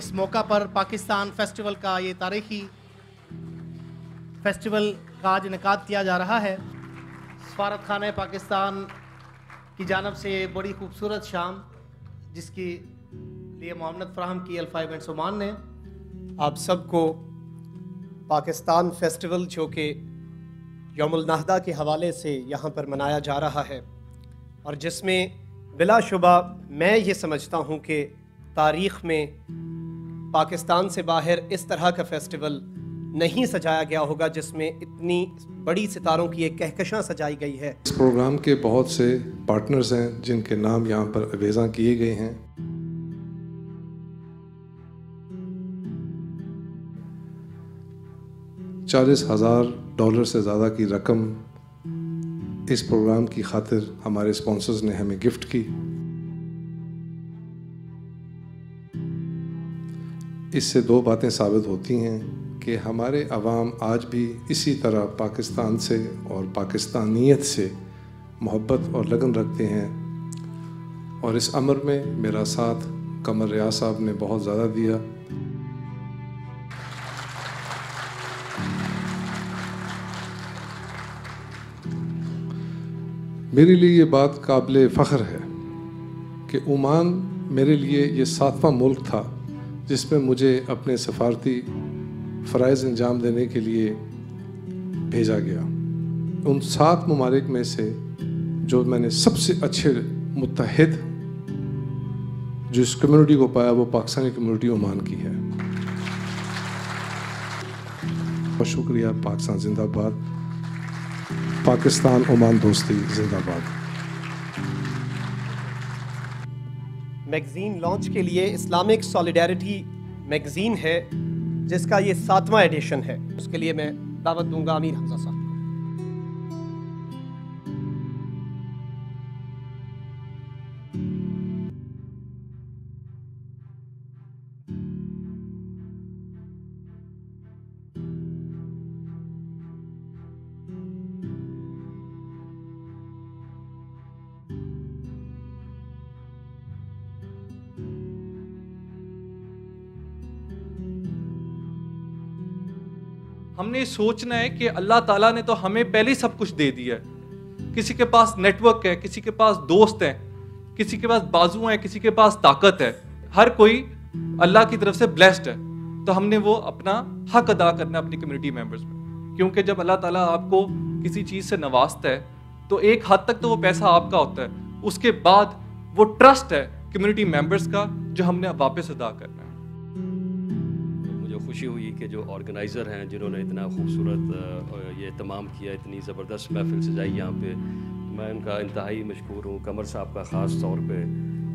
اس موقع پر پاکستان فیسٹیول کا یہ تاریخی فیسٹیول کا آج انعقاد کیا جا رہا ہے۔ سفارت خانہ پاکستان کی جانب سے یہ بڑی خوبصورت شام، جس کی لیے معاملت فراہم کی الفا ایونٹس عمان نے۔ آپ سب کو پاکستان فیسٹیول جو کہ یوم النہدہ کے حوالے سے یہاں پر منایا جا رہا ہے۔ اور جس میں بلا شبہ میں یہ سمجھتا ہوں کہ تاریخ میں پاکستان سے باہر اس طرح کا فیسٹیول نہیں سجایا گیا ہوگا جس میں اتنی بڑی ستاروں کی ایک کہکشاں سجائی گئی ہے۔ اس پروگرام کے بہت سے پارٹنرز ہیں جن کے نام یہاں پر اویزاں کیے گئے ہیں۔ چالیس ہزار ڈالر سے زیادہ کی رقم اس پروگرام کی خاطر ہمارے اسپانسرز نے ہمیں گفٹ کی۔ اس سے دو باتیں ثابت ہوتی ہیں کہ ہمارے عوام آج بھی اسی طرح پاکستان سے اور پاکستانیت سے محبت اور لگن رکھتے ہیں۔ اور اس عمر میں میرا ساتھ قمر ریاض صاحب نے بہت زیادہ دیا۔ میرے لیے یہ بات قابل فخر ہے کہ عمان میرے لیے یہ ساتواں ملک تھا۔ جس میں مجھے اپنے سفارتی فرائض انجام دینے کے لیے بھیجا گیا۔ ان سات ممالک میں سے جو میں نے سب سے اچھے متحد جو اس کمیونٹی کو پایا، وہ پاکستانی کمیونٹی عمان کی ہے۔ بہت شکریہ، پاکستان زندہ باد، پاکستان عمان دوستی زندہ باد۔ میگزین لانچ کے لیے اسلامک سالیڈیرٹی میگزین ہے، جس کا یہ ساتواں ایڈیشن ہے۔ اس کے لیے میں دعوت دوں گا امیر حمزہ صاحب۔ ہم نے سوچنا ہے کہ اللہ تعالیٰ نے تو ہمیں پہلے ہی سب کچھ دے دیا ہے۔ کسی کے پاس نیٹ ورک ہے، کسی کے پاس دوست ہیں، کسی کے پاس بازو ہیں، کسی کے پاس طاقت ہے۔ ہر کوئی اللہ کی طرف سے بلیسڈ ہے۔ تو ہم نے وہ اپنا حق ادا کرنا ہے اپنی کمیونٹی ممبرس میں۔ کیونکہ جب اللہ تعالیٰ آپ کو کسی چیز سے نوازتا ہے، تو ایک حد تک تو وہ پیسہ آپ کا ہوتا ہے۔ اس کے بعد وہ ٹرسٹ ہے کمیونٹی ممبرس کا، جو ہم نے واپس ادا کرنا ہے۔ خوشی ہوئی کہ جو آرگنائزر ہیں جنہوں نے اتنا خوبصورت یہ اہتمام کیا، اتنی زبردست محفل سجائی یہاں پہ، میں ان کا انتہائی مشکور ہوں، قمر صاحب کا خاص طور پہ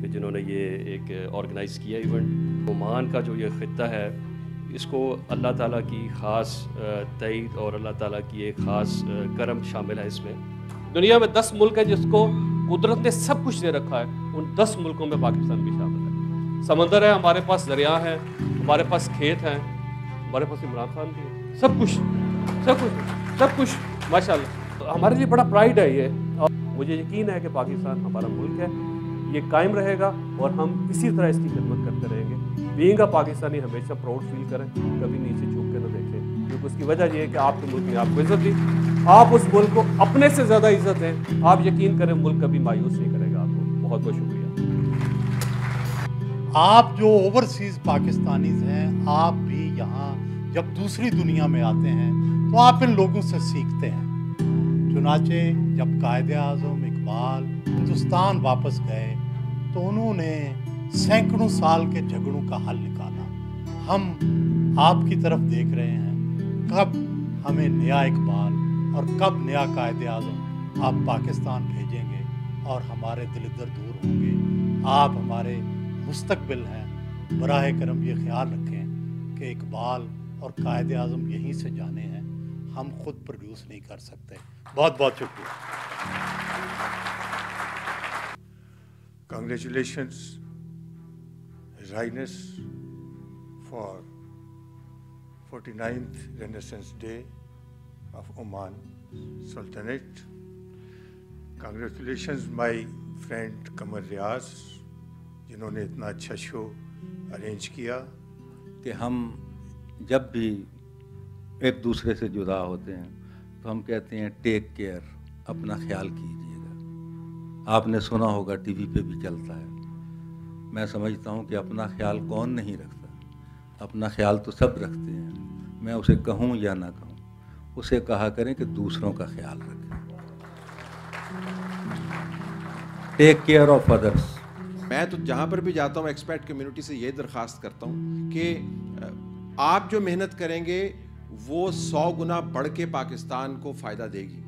کہ جنہوں نے یہ ایک آرگنائز کیا ایونٹ عمان کا جو یہ خطہ ہے، اس کو اللہ تعالیٰ کی خاص تعید اور اللہ تعالیٰ کی ایک خاص کرم شامل ہے اس میں۔ دنیا میں دس ملک ہے جس کو قدرت نے سب کچھ دے رکھا ہے، ان دس ملکوں میں پاکستان بھی شامل ہے۔ سمندر ہے، ہمارے پاس دریا ہے، ہمارے پاس کھیت ہیں ہمارے پاس عمران خان بھی ہے سب کچھ سب کچھ سب کچھ۔ ماشاء اللہ ہمارے لیے بڑا پرائڈ ہے یہ۔ اور مجھے یقین ہے کہ پاکستان ہمارا ملک ہے یہ قائم رہے گا اور ہم اسی طرح اس کی خدمت کرتے رہیں گے۔ بینگ کا پاکستانی ہمیشہ پراؤڈ فیل کریں کبھی نیچے جھک کے نہ دیکھیں۔ کیونکہ اس کی وجہ یہ ہے کہ آپ کے ملک نے آپ کو عزت دی۔ آپ اس ملک کو اپنے سے زیادہ عزت دیں۔ آپ یقین کریں ملک کبھی مایوس نہیں کرے گا آپ کو۔ بہت بہت شکریہ۔ آپ جو اوورسیز پاکستانیز ہیں، آپ بھی یہاں جب دوسری دنیا میں آتے ہیں تو آپ ان لوگوں سے سیکھتے ہیں۔ چنانچہ جب قائد اعظم اقبال ہندوستان واپس گئے تو انہوں نے سینکڑوں سال کے جھگڑوں کا حل نکالا۔ ہم آپ کی طرف دیکھ رہے ہیں کب ہمیں نیا اقبال اور کب نیا قائد اعظم آپ پاکستان بھیجیں گے اور ہمارے دلدر دور ہوں گے۔ آپ ہمارے مستقبل ہیں براہ کرم یہ خیال رکھیں کہ اقبال اور قائد اعظم یہیں سے جانے ہیں۔ ہم خود پروڈیوس نہیں کر سکتے۔ بہت بہت شکریہ۔ Congratulations, His Highness, for 49th Renaissance Day of Oman Sultanate. Congratulations, my friend Qamar جنہوں نے اتنا اچھا شو ارینج کیا کہ ہم جب بھی ایک دوسرے سے جدا ہوتے ہیں تو ہم کہتے ہیں ٹیک کیئر اپنا خیال کیجیے گا. آپ نے سنا ہوگا ٹی وی پہ بھی چلتا ہے۔ میں سمجھتا ہوں کہ اپنا خیال کون نہیں رکھتا۔ اپنا خیال تو سب رکھتے ہیں۔ میں اسے کہوں یا نہ کہوں، اسے کہا کریں کہ دوسروں کا خیال رکھیں۔ ٹیک کیئر آف ادرس میں تو جہاں پر بھی جاتا ہوں ایکسپیٹ کمیونٹی سے یہ درخواست کرتا ہوں کہ آپ جو محنت کریں گے، وہ سو گنا بڑھ کے پاکستان کو فائدہ دے گی۔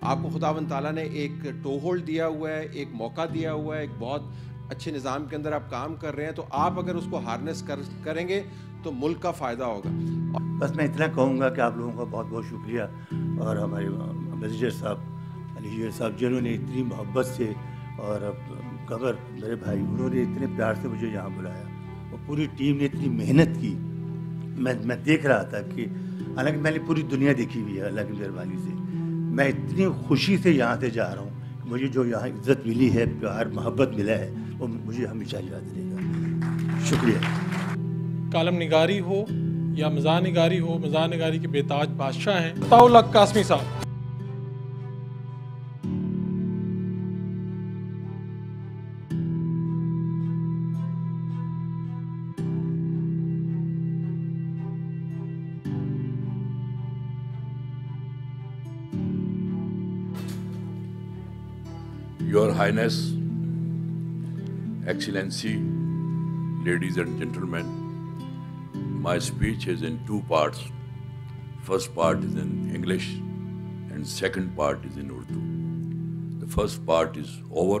آپ کو خدا و تعالیٰ نے ایک ٹو ہولڈ دیا ہوا ہے، ایک موقع دیا ہوا ہے، ایک بہت اچھے نظام کے اندر آپ کام کر رہے ہیں۔ تو آپ اگر اس کو ہارنس کریں گے تو ملک کا فائدہ ہوگا۔ بس میں اتنا کہوں گا کہ آپ لوگوں کا بہت بہت شکریہ۔ اور ہمارے میزیجر صاحب یعنی علی صاحب جنہوں نے اتنی محبت سے اور قبر میرے بھائی، انہوں نے اتنے پیار سے مجھے یہاں بلایا اور پوری ٹیم نے اتنی محنت کی۔ میں میں دیکھ رہا تھا کہ حالانکہ میں نے پوری دنیا دیکھی ہوئی ہے اللہ کی مہربانی سے۔ میں اتنی خوشی سے یہاں سے جا رہا ہوں کہ مجھے جو یہاں عزت ملی ہے، پیار، محبت ملا ہے، وہ مجھے ہمیشہ یاد رہے گا۔ شکریہ۔ کالم نگاری ہو یا مزاح نگاری ہو مزاح نگاری کے بیتاج بادشاہ ہیں۔ تاؤ قاسمی صاحب۔ Highness, Excellency, ladies and gentlemen, my speech is in two parts. First part is in English and second part is in Urdu. The first part is over,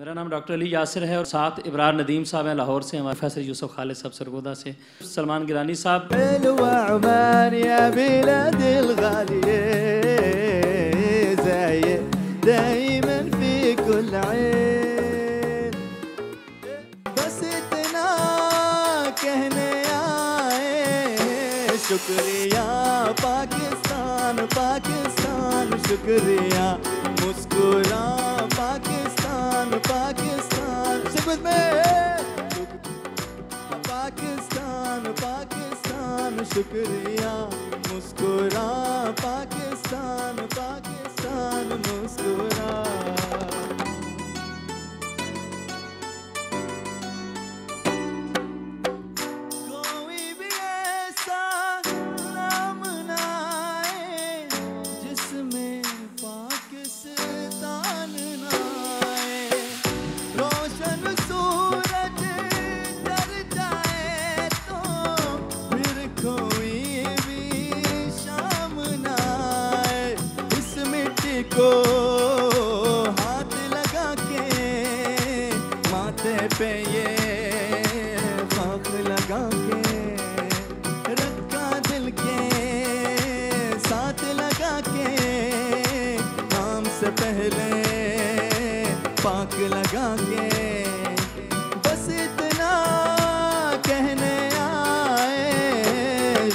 میرا نام ڈاکٹر علی یاسر ہے اور ساتھ ابرار ندیم صاحب ہیں لاہور سے، ہمارے فیصل یوسف خالد صاحب سرگودہ سے۔ سلمان گرانی صاحب۔ عمان يا بلاد الغالية زايد دايما بس اتنا کہنے آئے شکریہ۔ پاکستان پاکستان، شکریہ۔ مسکران پاکستان سبت میں۔ پاکستان پاکستان شکریہ۔ مسکرا پاکستان پاکستان مسکرا۔ کو ہاتھ لگا کے ماتھے پہ یہ پاک لگا کے رکھا دل کے ساتھ لگا کے نام سے پہلے پاک لگا کے بس اتنا کہنے آئے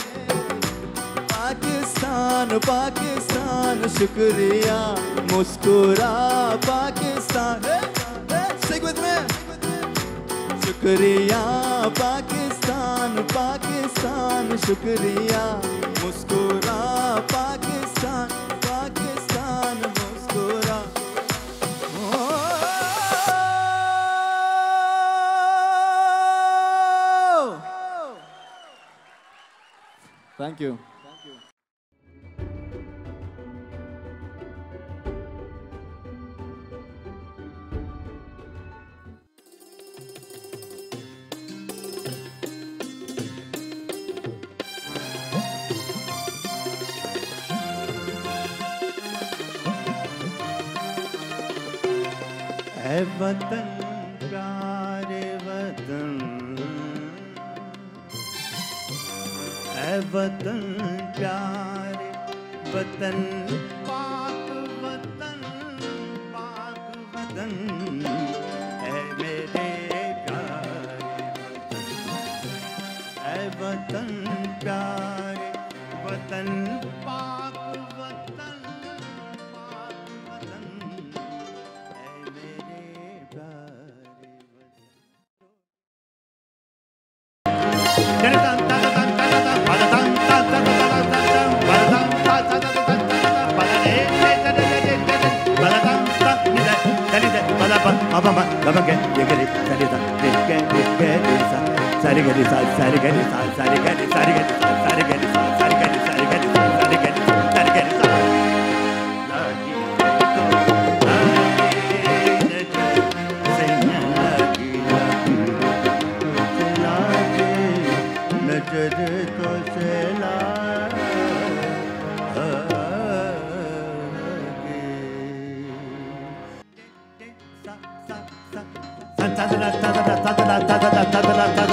پاکستان پاکستان پاکستان شکریہ۔ مسکرا پاکستان۔ شکریہ پاکستان پاکستان شکریہ۔ مسکرا پاکستان پاکستان مسکرا۔ oh! تھینک یو وطن پیارے وطن اے وطن پیار وطن پاک وطن پاک وطن اے میرے پیارے وطن اے وطن پیارے وطن تدلا تدلا تدلا تدلا تدلا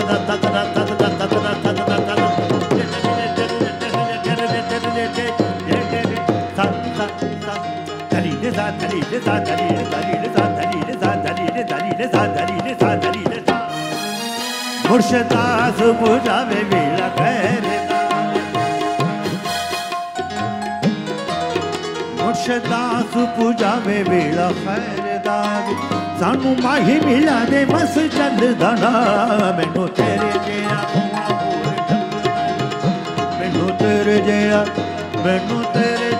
دليل ذا دليل ذا دليل دليل ذا دليل ذا دليل دليل ذا دليل ذا دليل ذا مرشد آس بجاوے ویلا خیرے ਮੁਰਸ਼ਦਾ ਸੁਪੂ ਜਾਵੇ ਵੇਲਾ ਖੈਰ ਦਾ ਸਾਨੂੰ ਮਾਹੀ ਮਿਲਾ ਦੇ ਬਸ ਚੱਲਦਾ ਨਾ ਮੈਨੂੰ ਤੇਰੇ ਜਿਹਾ ਮੈਨੂੰ ਤੇਰੇ ਜਿਹਾ ਮੈਨੂੰ ਤੇਰੇ